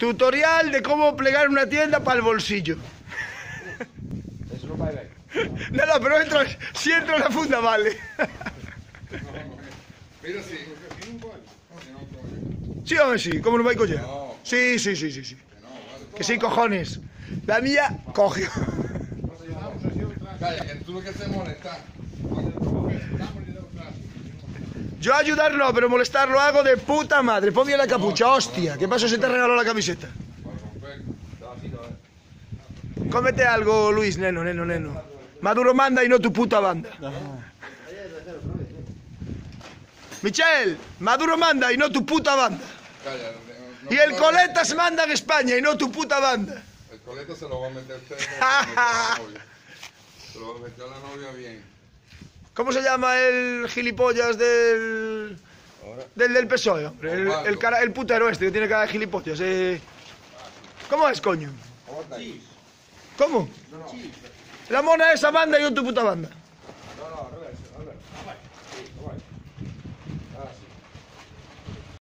Tutorial de cómo plegar una tienda para el bolsillo. Eso no. No, no, pero entro, si entro en la funda, vale. Mira sí. Sí, hombre, sí, ¿cómo no va a coger? Sí, sí, sí, sí, sí. Que sí, cojones. La mía cogió. Calla, que tú lo que haces es molestar. Yo ayudar no, pero molestar lo hago de puta madre. Pon bien la capucha, hostia. ¿Qué pasó si te regaló la camiseta? Cómete algo, Luis, neno, neno, neno. Maduro manda y no tu puta banda. Michel, Maduro manda y no tu puta banda. Y el Coletas manda en España y no tu puta banda. El coleta se lo va a meter usted. Se lo va a meter a la novia bien. ¿Cómo se llama el gilipollas del. Del, del PSOE. El, el, cara, putero este que tiene cara de gilipollas. Eh. ¿Cómo es, coño? ¿Cómo? La mona de esa banda y yo tu puta banda. No, no, al revés, al revés.